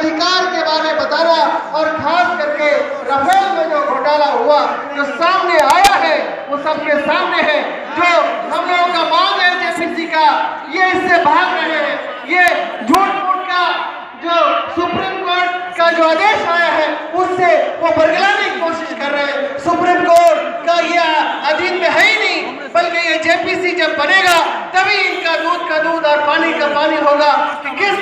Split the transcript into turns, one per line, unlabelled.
अधिकार के बारे में बताना और खास करके राफेल में जो घोटाला हुआ, जो सामने आया है, वो सबके सामने है, जो हम लोगों का मांग है जेपीसी का, ये इससे भाग रहे हैं। ये झूठ मूठ का जो सुप्रीम कोर्ट का जो आदेश आया है, उससे वो बरगलाने की कोशिश कर रहे हैं। सुप्रीम कोर्ट का ये अधीन में है ही नहीं, बल्कि ये जेपीसी जब बनेगा, तभी इनका दूध का दूध और पानी का पानी होगा किस